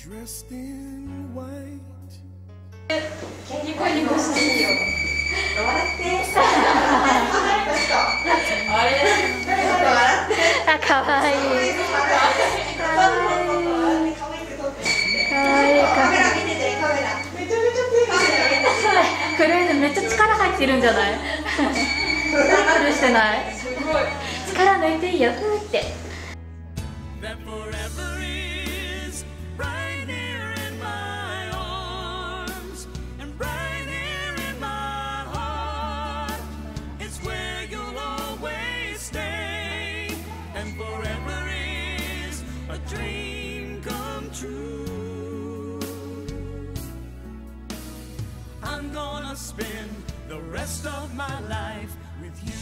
dressed in white. ニコニコしていいよ。笑って。あれ笑って。あ、かわいい。可愛く撮って。かわいい。カメラ見て。て。カメラめちゃめちゃ手が入震えて。めっちゃ力入って。るんじゃない？プルして。ない？すごい力抜いて。いいよ。ふって。True. I'm gonna spend the rest of my life with you.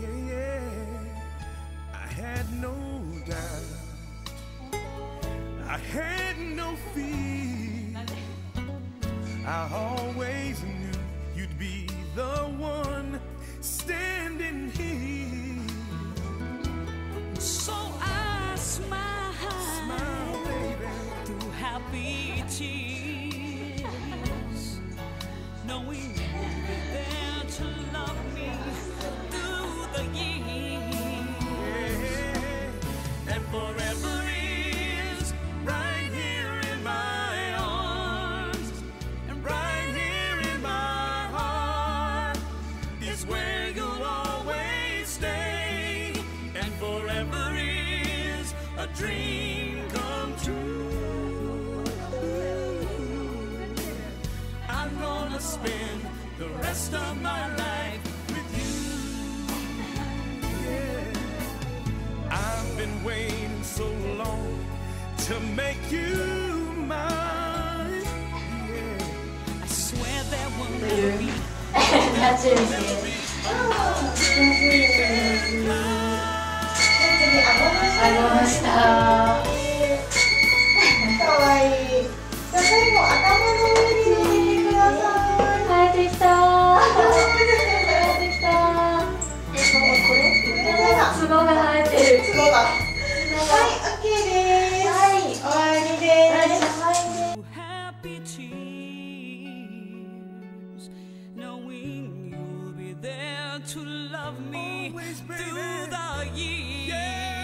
Yeah, yeah. I had no doubt. I had no fear. I always forever is right here in my arms. And right here in my heart is where you'll always stay. And forever is a dream come true. I'm gonna spend the rest of my life to make you mine. Yeah. I swear that one day. And be. That's it. Oh, I want to. To love me Always, through the years.